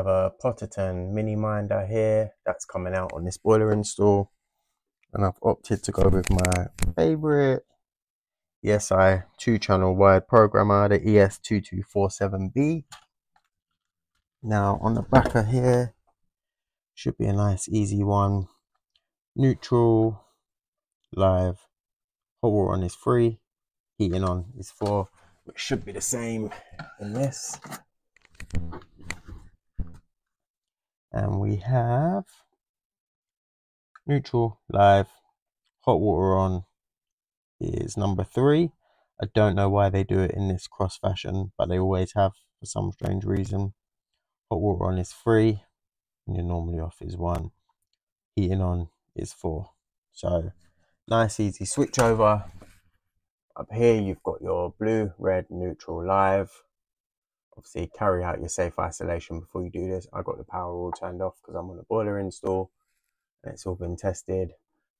have a Potterton mini minder here that's coming out on this boiler install. And I've opted to go with my favorite ESI two channel wired programmer, the ES2247B. Now on the back of here, should be a nice easy one. Neutral, live, hot water on is free, heating on is four, which should be the same in this. And we have neutral, live, hot water on is number three. I don't know why they do it in this cross fashion, but they always have for some strange reason. Hot water on is three, and you're normally off is one. Heating on is four. So nice, easy switch over. Up here, you've got your blue, red, neutral, live. Obviously, carry out your safe isolation before you do this. I got the power all turned off because I'm on a boiler install and it's all been tested.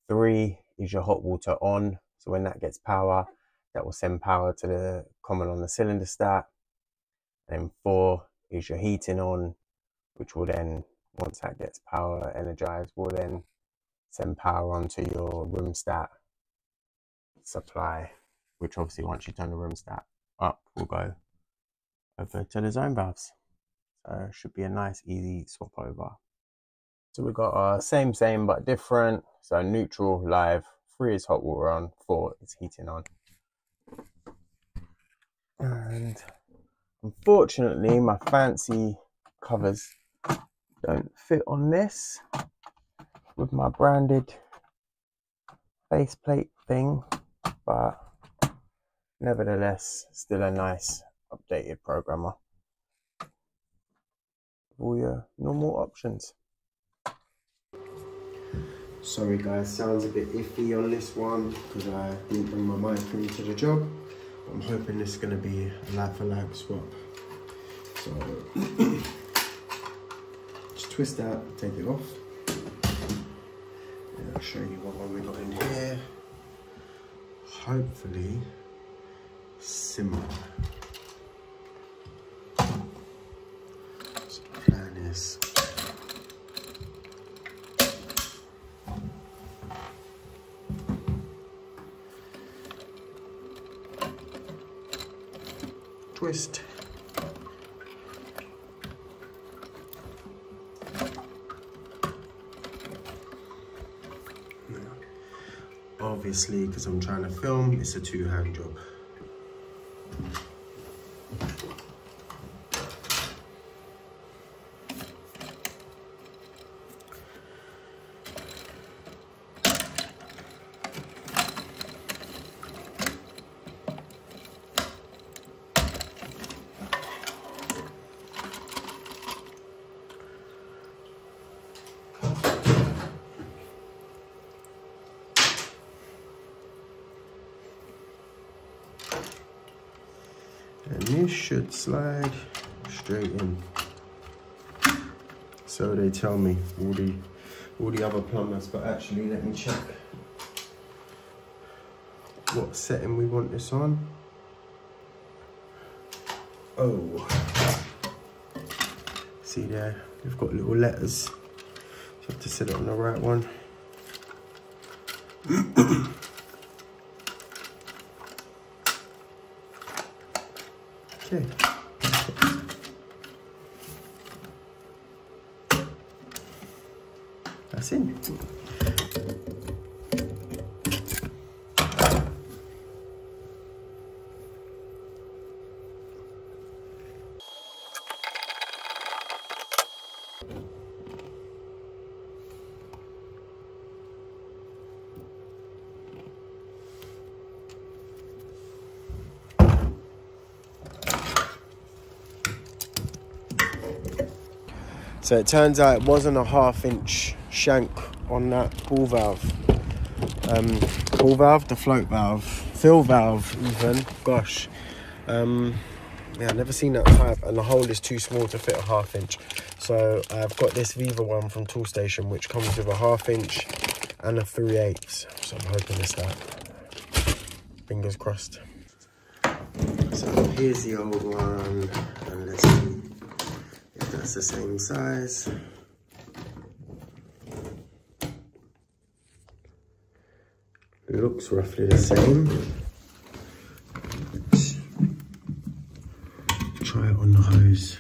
Three is your hot water on. So when that gets power, that will send power to the common on the cylinder stat. And four is your heating on, which will then, once that gets power energized, will then send power onto your room stat supply, which obviously once you turn the room stat up, will go to the zone valves. So should be a nice easy swap over. So we've got our same, same, but different. So neutral, live, three is hot water on, four is heating on. And unfortunately, my fancy covers don't fit on this with my branded faceplate thing, but nevertheless, still a nice updated programmer. All your normal options. Sorry guys, sounds a bit iffy on this one because I didn't bring my mic into the job. I'm hoping this is going to be a like for like swap. So just twist that, take it off. And I'll show you what one we got in here. Hopefully similar. So the plan is twist. Obviously, because I'm trying to film, it's a two-hand job. And this should slide straight in. So they tell me, all the, all the other plumbers, but actually let me check what setting we want this on. Oh, see there, we've got little letters. You have to set it on the right one. Okay. That's it. So it turns out it wasn't a half inch shank on that ball valve. Um, ball valve, the float valve, fill valve even, gosh. Um, yeah, I've never seen that type and the hole is too small to fit a half inch. So I've got this Viva one from Toolstation which comes with a half inch and a 3 eighths. So I'm hoping it's that. Fingers crossed. So here's the old one and let's see if that's the same size. Looks roughly the same. Let's try it on the hose.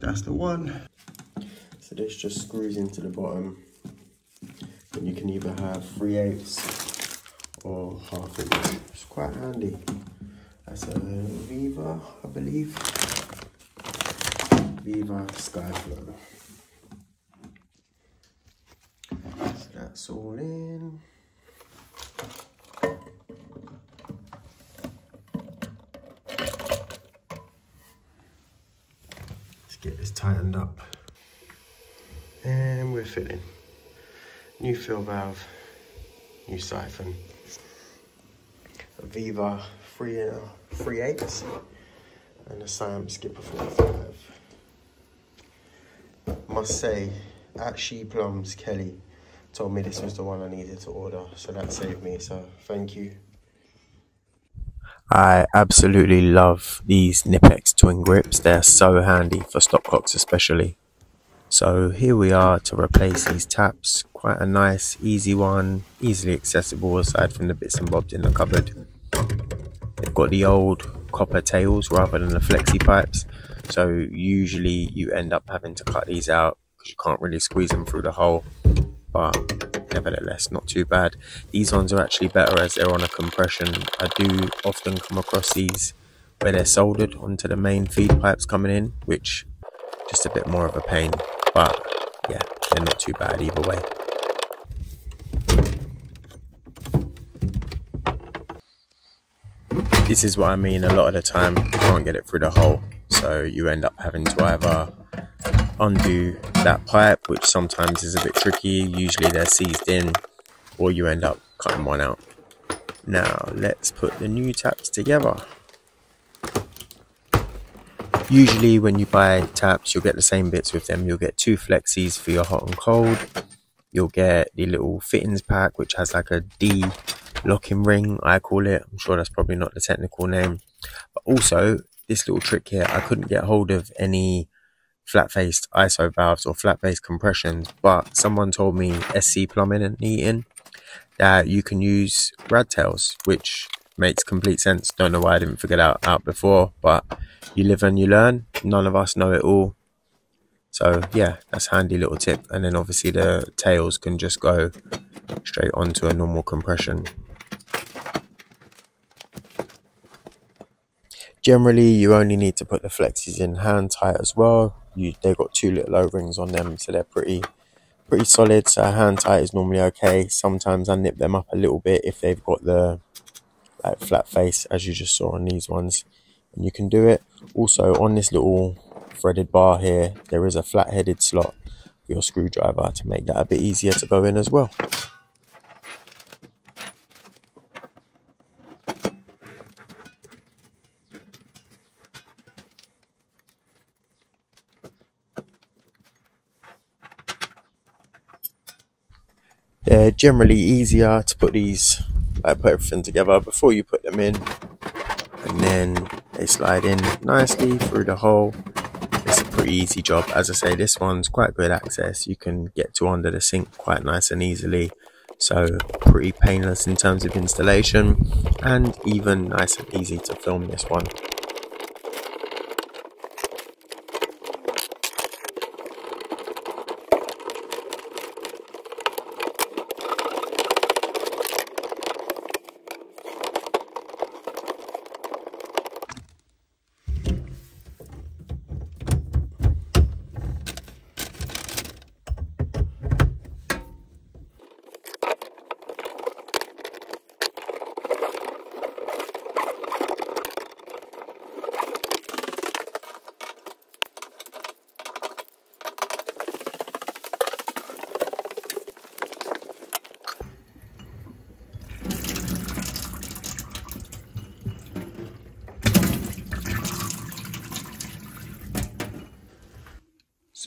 That's the one. So this just screws into the bottom. And you can either have 3 eighths or half inch. It's quite handy. That's a Viva, I believe. Viva Skyflow. So that's all in. Let's get this tightened up. And we're filling. New fill valve, new siphon. Viva 3 and 3 eighths and a Siamp Skipper 45. Must say, at She Plumbs, Kelly told me this was the one I needed to order, so that saved me, so thank you. I absolutely love these Knipex twin grips. They're so handy for stopcocks especially. So here we are to replace these taps. Quite a nice, easy one, easily accessible aside from the bits and bobs in the cupboard. They've got the old copper tails rather than the flexi pipes. So usually you end up having to cut these out because you can't really squeeze them through the hole. But nevertheless, not too bad. These ones are actually better as they're on a compression. I do often come across these where they're soldered onto the main feed pipes coming in, which just a bit more of a pain. But yeah, they're not too bad either way. This is what I mean a lot of the time, you can't get it through the hole. So you end up having to either undo that pipe, which sometimes is a bit tricky. Usually they're seized in, or you end up cutting one out. Now let's put the new taps together. Usually when you buy taps, you'll get the same bits with them. You'll get two flexis for your hot and cold. You'll get the little fittings pack, which has like a D locking ring, I call it. I'm sure that's probably not the technical name. But also, this little trick here, I couldn't get hold of any flat-faced ISO valves or flat-faced compressions, but someone told me SC plumbing and heating that you can use rad tails, which makes complete sense. Don't know why I didn't figure that out before, but you live and you learn. None of us know it all. So yeah, that's handy little tip. And then obviously the tails can just go straight onto a normal compression. Generally, you only need to put the flexis in hand tight as well. You, they've got two little O-rings on them, so they're pretty pretty solid. So hand tight is normally okay. Sometimes I nip them up a little bit if they've got the like flat face, as you just saw on these ones. And you can do it. Also, on this little threaded bar here, there is a flat-headed slot for your screwdriver to make that a bit easier to go in as well. They're generally easier to put these, like put everything together before you put them in. And then they slide in nicely through the hole. It's a pretty easy job. As I say, this one's quite good access. You can get to under the sink quite nice and easily. So pretty painless in terms of installation and even nice and easy to film this one.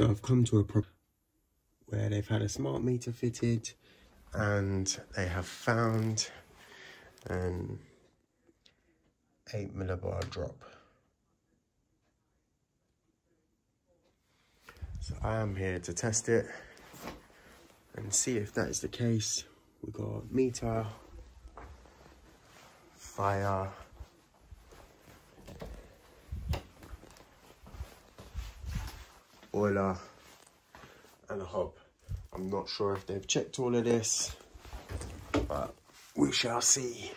So I've come to a pro where they've had a smart meter fitted and they have found an 8 millibar drop. So I am here to test it and see if that is the case. We've got meter, fire, boiler and a hob. I'm not sure if they've checked all of this, but we shall see.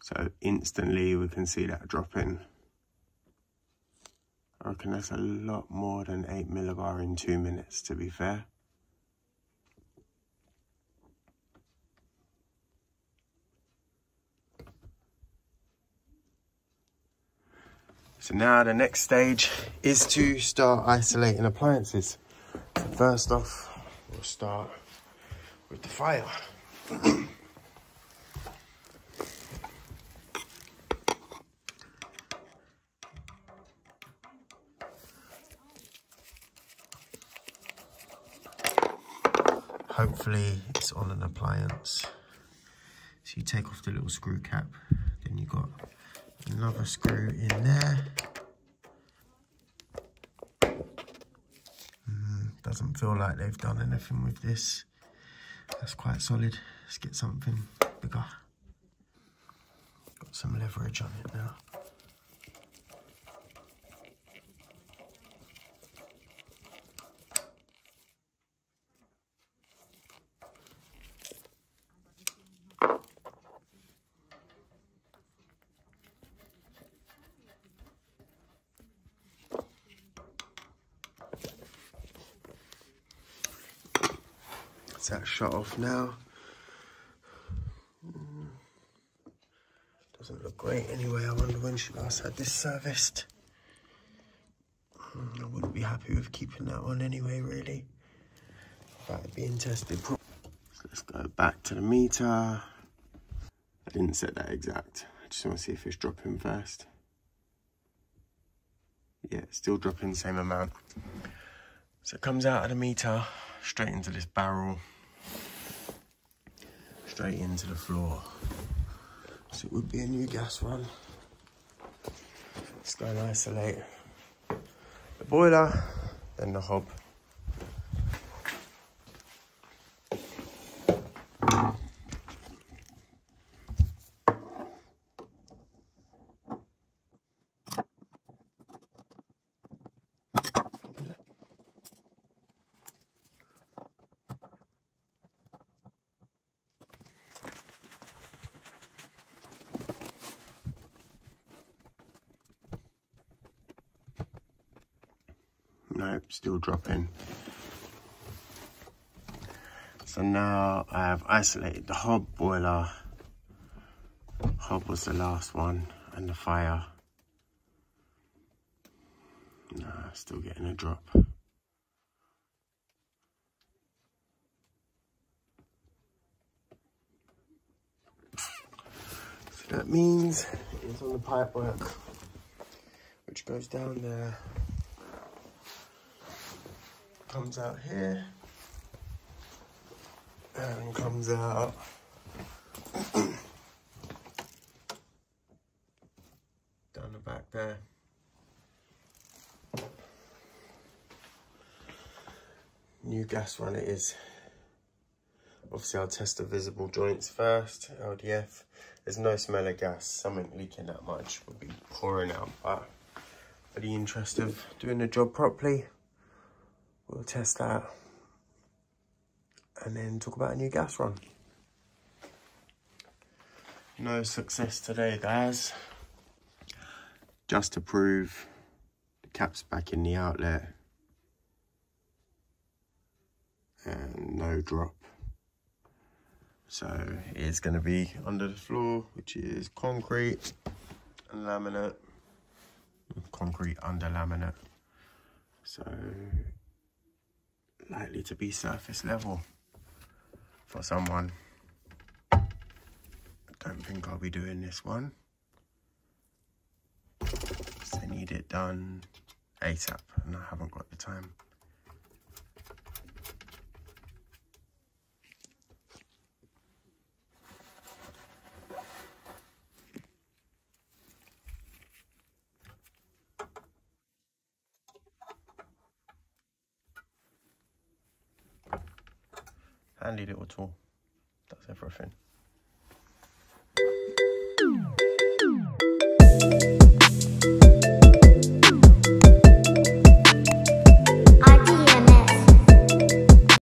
So instantly we can see that dropping. I reckon that's a lot more than 8 millibar in two minutes to be fair. So now the next stage is to start isolating appliances. So first off, we'll start with the fire. hopefully it's on an appliance. So you take off the little screw cap, then you got another screw in there. Mm, doesn't feel like they've done anything with this. That's quite solid. Let's get something bigger. Got some leverage on it now. That shut off now. Hmm. Doesn't look great anyway. I wonder when she last had this serviced. Hmm, I wouldn't be happy with keeping that one anyway, really. Without being tested. So let's go back to the meter. I didn't set that exact. I just want to see if it's dropping first. Yeah, still dropping the same amount. So it comes out of the meter straight into this barrel straight into the floor. So it would be a new gas run. Let's go and isolate the boiler, then the hob. Nope, still dropping. So now I have isolated the hob boiler. Hob was the last one and the fire. Nah, still getting a drop. So that means it's on the pipe work, which goes down there comes out here and comes out down the back there. New gas run it is. Obviously I'll test the visible joints first, LDF. There's no smell of gas, something leaking that much would be pouring out, but for the interest of doing the job properly, We'll test that and then talk about a new gas run. No success today, guys. Just to prove the cap's back in the outlet and no drop. So it's going to be under the floor, which is concrete and laminate. Concrete under laminate. So likely to be surface level for someone. I don't think I'll be doing this one. I need it done ASAP and I haven't got the time. Handy little tool, does everything.